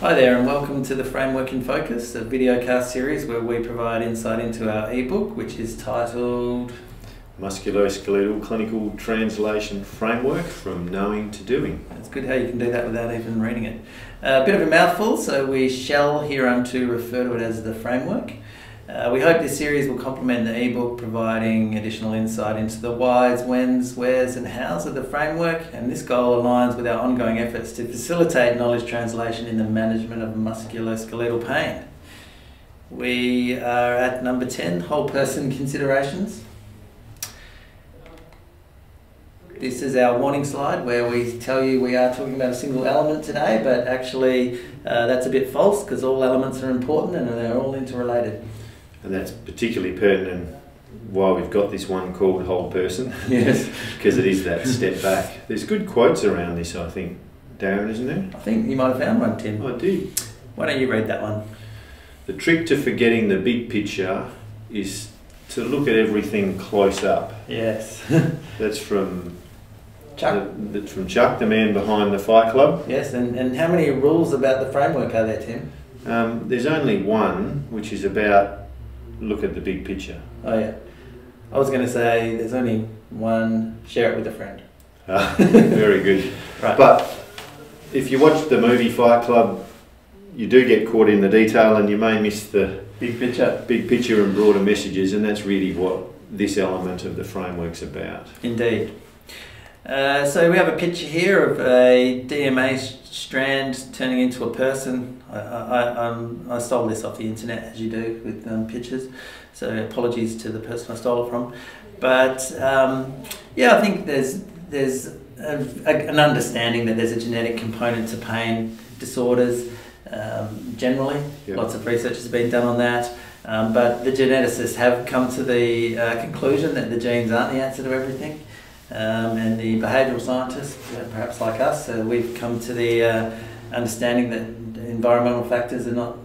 Hi there, and welcome to the Framework in Focus, a videocast series where we provide insight into our ebook, which is titled Musculoskeletal Clinical Translation Framework from Knowing to Doing. It's good how you can do that without even reading it. A bit of a mouthful, so we shall hereunto refer to it as the framework. Uh, we hope this series will complement the ebook, providing additional insight into the whys, whens, wheres, and hows of the framework. And this goal aligns with our ongoing efforts to facilitate knowledge translation in the management of musculoskeletal pain. We are at number 10 whole person considerations. This is our warning slide where we tell you we are talking about a single element today, but actually uh, that's a bit false because all elements are important and they're all interrelated and that's particularly pertinent why we've got this one called whole person. Yes. because it is that step back. There's good quotes around this, I think, Darren, isn't there? I think you might have found one, Tim. I do. Why don't you read that one? The trick to forgetting the big picture is to look at everything close up. Yes. that's from Chuck. The, the, from Chuck, the man behind the Fight Club. Yes, and, and how many rules about the framework are there, Tim? Um, there's only one, which is about look at the big picture. Oh yeah. I was going to say there's only one. Share it with a friend. Ah, very good. right. But if you watch the movie Fight Club, you do get caught in the detail, and you may miss the big picture, big picture and broader messages, and that's really what this element of the framework's about. Indeed. Uh, so we have a picture here of a DNA strand turning into a person. I, I, um, I stole this off the internet, as you do with um, pictures. So apologies to the person I stole it from. But um, yeah, I think there's there's a, a, an understanding that there's a genetic component to pain disorders. Um, generally, yep. lots of research has been done on that. Um, but the geneticists have come to the uh, conclusion that the genes aren't the answer to everything. Um, and the behavioural scientists, uh, perhaps like us, uh, we've come to the uh, understanding that environmental factors are not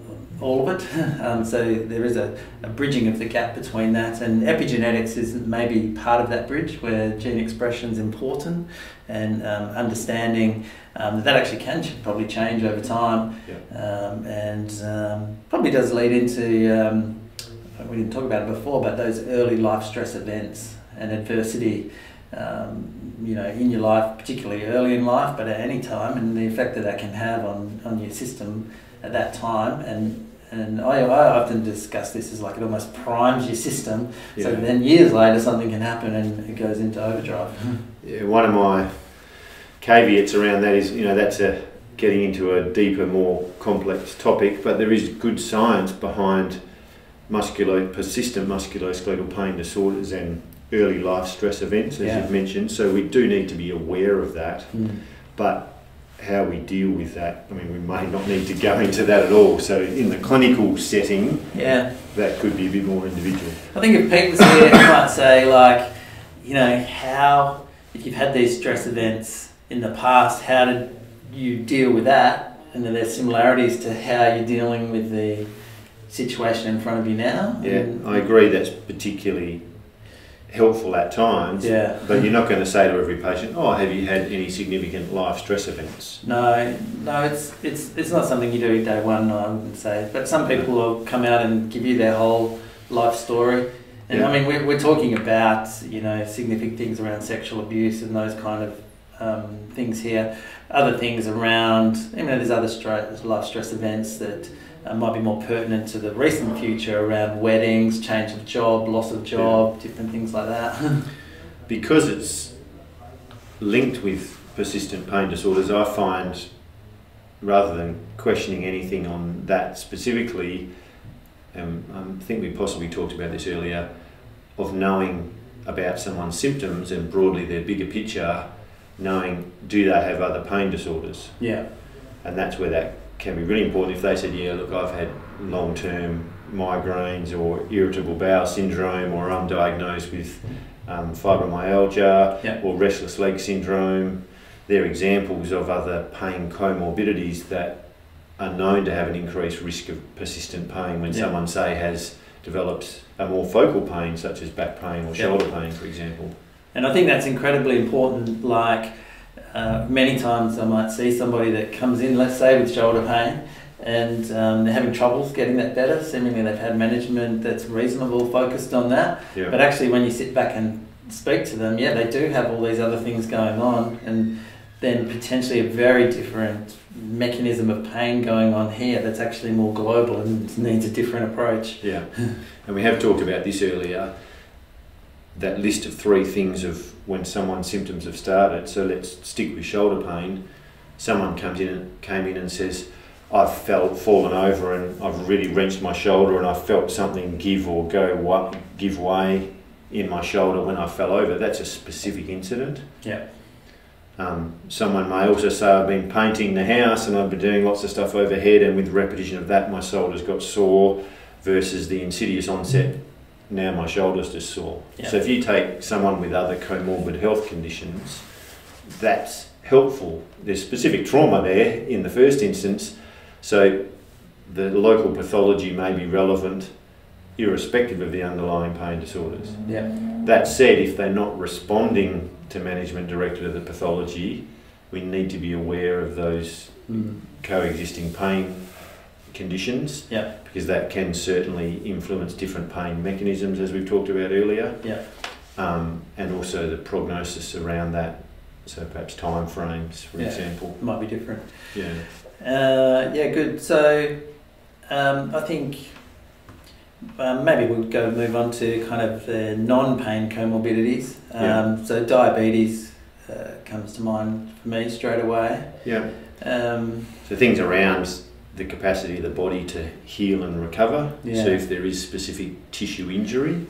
all of it. um, so there is a, a, bridging of the gap between that, and epigenetics is maybe part of that bridge where gene expression is important, and um, understanding um, that that actually can probably change over time, yeah. Um, and um, probably does lead into um, we didn't talk about it before, but those early life stress events and adversity um, you know, in your life, particularly early in life, but at any time, and the effect that that can have on, on your system at that time. And and I, I often discuss this as like it almost primes your system, yeah. so then years later something can happen and it goes into overdrive. Yeah, one of my caveats around that is, you know, that's a getting into a deeper, more complex topic, but there is good science behind musculo persistent musculoskeletal pain disorders and early life stress events, as yeah. you've mentioned. So we do need to be aware of that. Mm. But how we deal with that, I mean, we may not need to go into that at all. So in the clinical setting, yeah, that could be a bit more individual. I think if Pete was here, he might say like, you know, how if you've had these stress events in the past, how did you deal with that? And are there similarities to how you're dealing with the situation in front of you now? Yeah, I agree. That's particularly helpful at times. Yeah. But you're not going to say to every patient, "Oh, have you had any significant life stress events?" No, no, it's it's it's not something you do day one. I wouldn't say, but some people will come out and give you their whole life story. And yeah. I mean, we're, we're talking about you know significant things around sexual abuse and those kind of um, things here. Other things around, you know, there's other stress, life stress events that uh, might be more pertinent to the recent future around weddings, change of job, loss of job, yeah. different things like that. because it's linked with persistent pain disorders, I find rather than questioning anything on that specifically, um, I think we possibly talked about this earlier, of knowing about someone's symptoms and broadly their bigger picture, knowing do they have other pain disorders? Yeah. And that's where that can be really important if they said, yeah, look, I've had long term migraines or irritable bowel syndrome, or I'm diagnosed with um, fibromyalgia yep. or restless leg syndrome. They're examples of other pain comorbidities that are known to have an increased risk of persistent pain when yep. someone, say, has developed a more focal pain, such as back pain or shoulder yep. pain, for example. And I think that's incredibly important. Like, uh, many times I might see somebody that comes in, let's say, with shoulder pain, and um, they're having troubles getting that better. Seemingly, they've had management that's reasonable, focused on that. Yeah. But actually, when you sit back and speak to them, yeah, they do have all these other things going on, and then potentially a very different mechanism of pain going on here that's actually more global and needs a different approach. Yeah, and we have talked about this earlier. That list of three things of when someone's symptoms have started. So let's stick with shoulder pain. Someone comes in and came in and says, "I've felt fallen over and I've really wrenched my shoulder and I felt something give or go give way in my shoulder when I fell over." That's a specific incident. Yeah. Um, someone may also say, I've been painting the house and I've been doing lots of stuff overhead, and with repetition of that, my shoulders got sore, versus the insidious onset, now my shoulder's just sore. Yeah. So, if you take someone with other comorbid health conditions, that's helpful. There's specific trauma there in the first instance, so the local pathology may be relevant irrespective of the underlying pain disorders. Yeah. That said, if they're not responding to management directed of the pathology, we need to be aware of those Mm. coexisting pain conditions Yeah. because that can certainly influence different pain mechanisms as we've talked about earlier Yeah. um, and also the prognosis around that so perhaps time frames for Yeah. example Might be different. yeah Uh, yeah, good. So um, I think um, maybe we'll go move on to kind of the non-pain comorbidities. Um, Yeah. So diabetes uh, comes to mind for me straight away. yeah Um, so things around the capacity of the body to heal and recover Yeah. so if there is specific tissue injury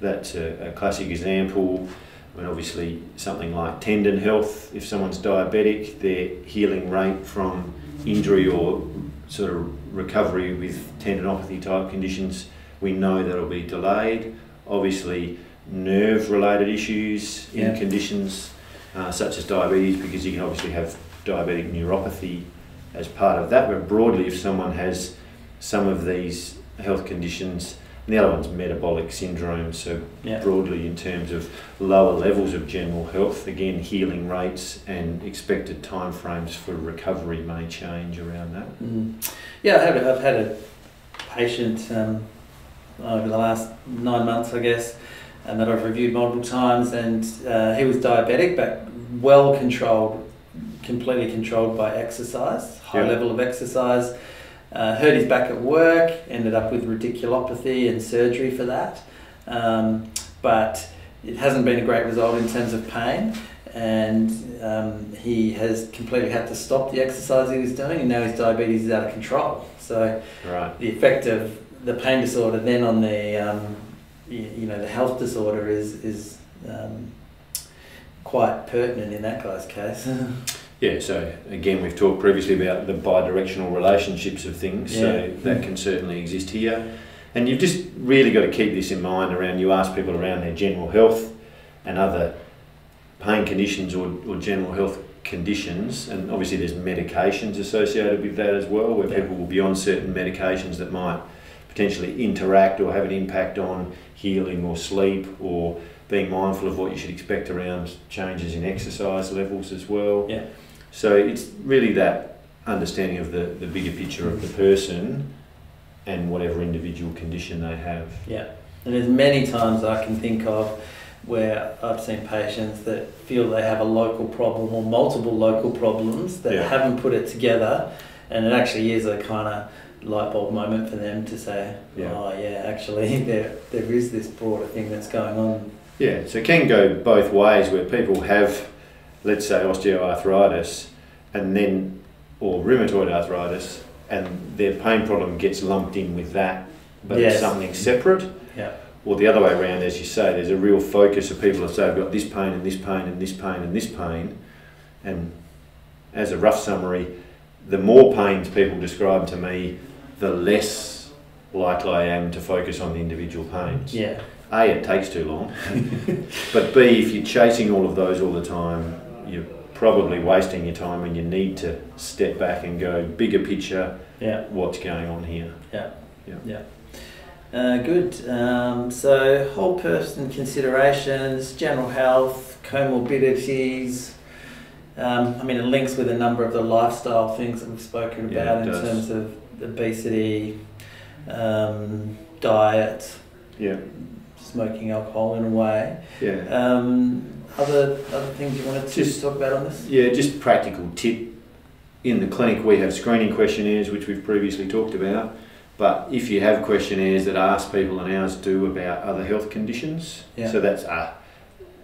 that's a, a classic example I mean, obviously something like tendon health, if someone's diabetic, their healing rate from injury or sort of recovery with tendinopathy type conditions, we know that'll be delayed. Obviously, nerve related issues in Yeah. conditions uh, such as diabetes, because you can obviously have diabetic neuropathy as part of that, but broadly, if someone has some of these health conditions, and the other one's metabolic syndrome, so yeah. broadly in terms of lower levels of general health. Again, healing rates and expected timeframes for recovery may change around that. Mm. Yeah, I have, I've had a patient um, over the last nine months, I guess, and that I've reviewed multiple times, and uh, he was diabetic, but well controlled, completely controlled by exercise, high Yeah. level of exercise. Uh, hurt his back at work, ended up with radiculopathy and surgery for that, um, but it hasn't been a great result in terms of pain and um, he has completely had to stop the exercise he was doing, and now his diabetes is out of control. So Right. the effect of the pain disorder then on the um, you, you know the health disorder is is um, quite pertinent in that guy's case. Yeah, so again, we've talked previously about the bi-directional relationships of things, Yeah. so that can certainly exist here. And you've just really got to keep this in mind around, you ask people around their general health and other pain conditions or, or general health conditions, and obviously there's medications associated with that as well, where Yeah. people will be on certain medications that might potentially interact or have an impact on healing or sleep or being mindful of what you should expect around changes in exercise levels as well. Yeah. So it's really that understanding of the, the bigger picture of the person and whatever individual condition they have. Yeah, and there's many times I can think of where I've seen patients that feel they have a local problem or multiple local problems that Yeah. haven't put it together, and it actually is a kind of light bulb moment for them to say, Yeah. "Oh yeah, actually there there is this broader thing that's going on." Yeah, so it can go both ways where people have, let's say, osteoarthritis and then, or rheumatoid arthritis, and their pain problem gets lumped in with that, but Yes. it's something separate. Yeah. Or the other way around, as you say, there's a real focus of people that say, I've got this pain and this pain and this pain and this pain. And as a rough summary, the more pains people describe to me, the less likely I am to focus on the individual pains. Yeah, A, it takes too long. but B, if you're chasing all of those all the time, you're probably wasting your time and you need to step back and go bigger picture, yeah, what's going on here. yeah, Yeah. yeah. Uh, good. Um, so whole person considerations, general health, comorbidities. Um, I mean, it links with a number of the lifestyle things that we've spoken Yeah, about in does. terms of obesity, um, diet, Yeah, smoking alcohol in a way. yeah. Um, other other things you wanted to Just- talk about on this? Yeah, just practical tip. In the clinic, we have screening questionnaires, which we've previously talked about. But if you have questionnaires that ask people, and ours do, about other health conditions, Yeah. so that's a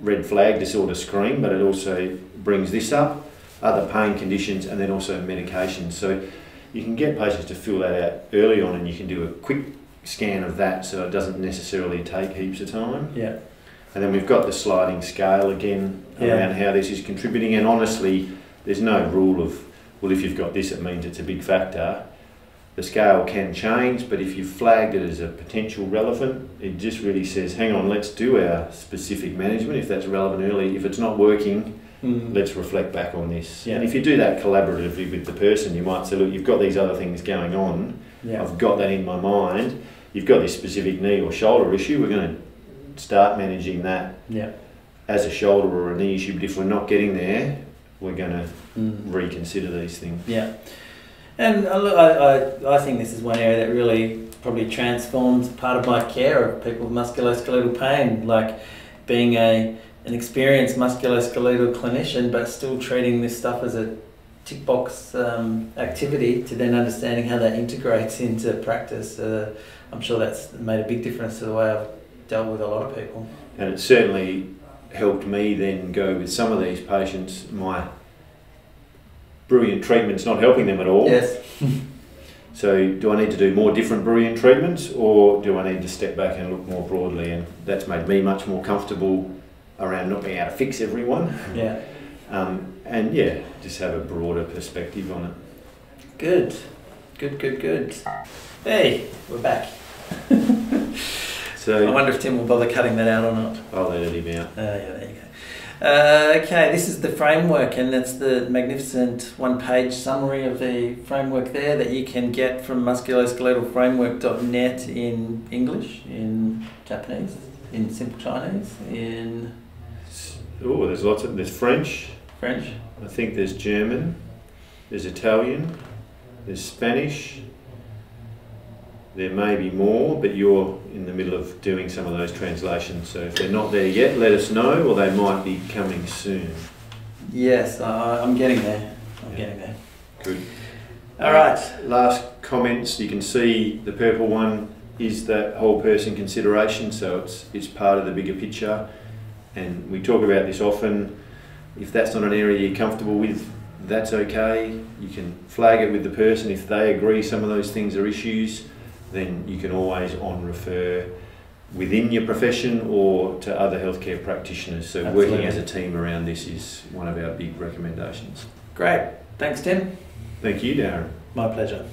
red flag disorder screen, but it also brings this up, other pain conditions, and then also medications. So you can get patients to fill that out early on, and you can do a quick scan of that, so it doesn't necessarily take heaps of time. Yeah. And then we've got the sliding scale again Yeah. around how this is contributing. And honestly, there's no rule of, well, if you've got this, it means it's a big factor. The scale can change, but if you've flagged it as a potential relevant, it just really says, hang on, let's do our specific management if that's relevant early. If it's not working, Mm. let's reflect back on this. Yeah. And if you do that collaboratively with the person, you might say, look, you've got these other things going on. Yeah. I've got that in my mind. You've got this specific knee or shoulder issue. We're going to start managing that Yeah. as a shoulder or a knee issue. But if we're not getting there, we're going to Mm. reconsider these things. Yeah. And uh, I, I, I think this is one area that really probably transforms part of my care of people with musculoskeletal pain, like being a an experienced musculoskeletal clinician, but still treating this stuff as a tick box um, activity to then understanding how that integrates into practice. Uh, I'm sure that's made a big difference to the way I've dealt with a lot of people. And it certainly helped me then go with some of these patients. My brilliant treatment's not helping them at all. Yes. So, do I need to do more different brilliant treatments, or do I need to step back and look more broadly? And that's made me much more comfortable around not being able to fix everyone. Yeah. Um, and yeah, just have a broader perspective on it. Good. Good. Good. Good. Hey, we're back. So I wonder if Tim will bother cutting that out or not. I'll let him out. Uh, yeah, there you go. Uh, okay, this is the framework, and that's the magnificent one page summary of the framework there that you can get from musculoskeletalframework.net in English, in Japanese, in simple Chinese, in Oh, there's lots of there's French. French. I think there's German. There's Italian. There's Spanish. There may be more, but you're in the middle of doing some of those translations. So if they're not there yet, let us know, or they might be coming soon. Yes, I, I'm getting there. I'm Yeah. getting there. Good. All right. Last comments. You can see the purple one is that whole person consideration, so it's it's part of the bigger picture, and we talk about this often. If that's not an area you're comfortable with, that's okay. You can flag it with the person if they agree some of those things are issues. Then you can always on refer within your profession or to other healthcare practitioners. So working as a team around this is one of our big recommendations. Great. Thanks, Tim. Thank you, Darren. My pleasure.